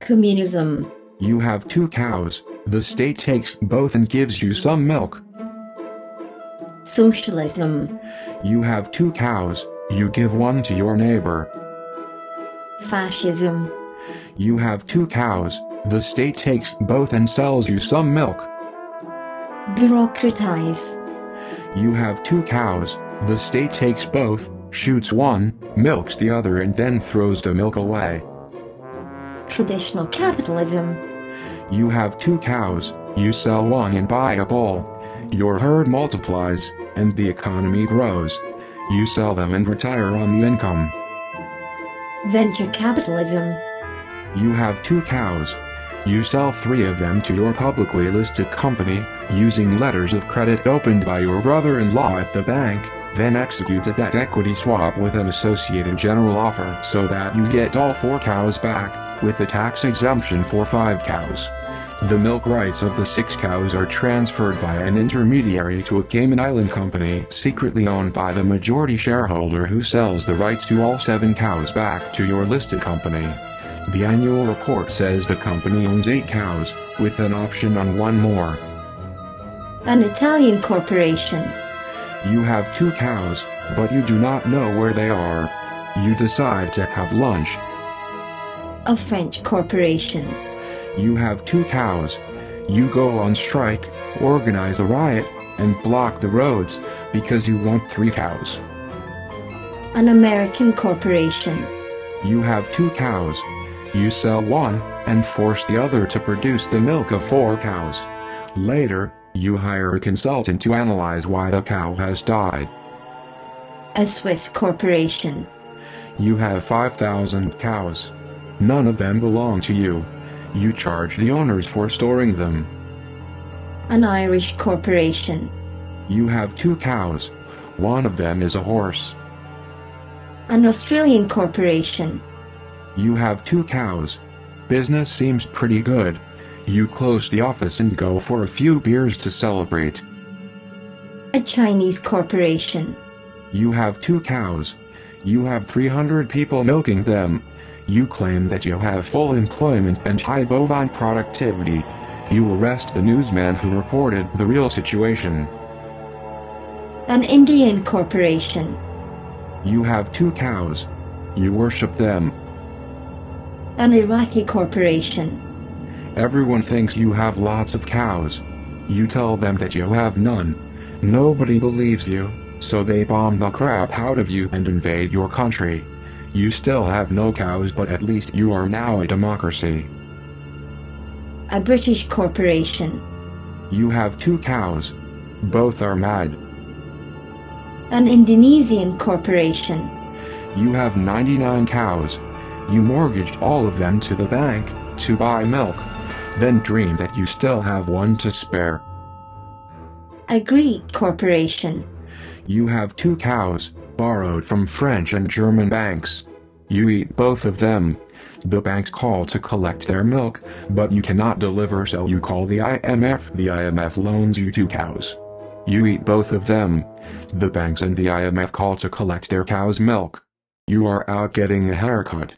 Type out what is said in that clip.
Communism. You have two cows, the state takes both and gives you some milk. Socialism. You have two cows, you give one to your neighbor. Fascism. You have two cows, the state takes both and sells you some milk. Bureaucratism. You have two cows, the state takes both, shoots one, milks the other and then throws the milk away. Traditional capitalism. You have two cows, you sell one and buy a bull. Your herd multiplies, and the economy grows. You sell them and retire on the income. Venture capitalism. You have two cows. You sell three of them to your publicly listed company, using letters of credit opened by your brother-in-law at the bank, then execute a debt equity swap with an associated general offer so that you get all four cows back, with the tax exemption for five cows. The milk rights of the six cows are transferred via an intermediary to a Cayman Island company secretly owned by the majority shareholder who sells the rights to all seven cows back to your listed company. The annual report says the company owns eight cows, with an option on one more. An Italian corporation. You have two cows, but you do not know where they are. You decide to have lunch. A French corporation. You have two cows. You go on strike, organize a riot, and block the roads, because you want three cows. An American corporation. You have two cows. You sell one, and force the other to produce the milk of four cows. Later, you hire a consultant to analyze why the cow has died. A Swiss corporation. You have 5,000 cows. None of them belong to you. You charge the owners for storing them. An Irish corporation. You have two cows. One of them is a horse. An Australian corporation. You have two cows. Business seems pretty good. You close the office and go for a few beers to celebrate. A Chinese corporation. You have two cows. You have 300 people milking them. You claim that you have full employment and high bovine productivity. You arrest the newsman who reported the real situation. An Indian corporation. You have two cows. You worship them. An Iraqi corporation. Everyone thinks you have lots of cows. You tell them that you have none. Nobody believes you, so they bomb the crap out of you and invade your country. You still have no cows but at least you are now a democracy. A British corporation. You have two cows. Both are mad. An Indonesian corporation. You have 99 cows. You mortgaged all of them to the bank to buy milk, then dream that you still have one to spare. A Greek corporation. You have two cows, borrowed from French and German banks. You eat both of them. The banks call to collect their milk, but you cannot deliver so you call the IMF. The IMF loans you two cows. You eat both of them. The banks and the IMF call to collect their cow's milk. You are out getting a haircut.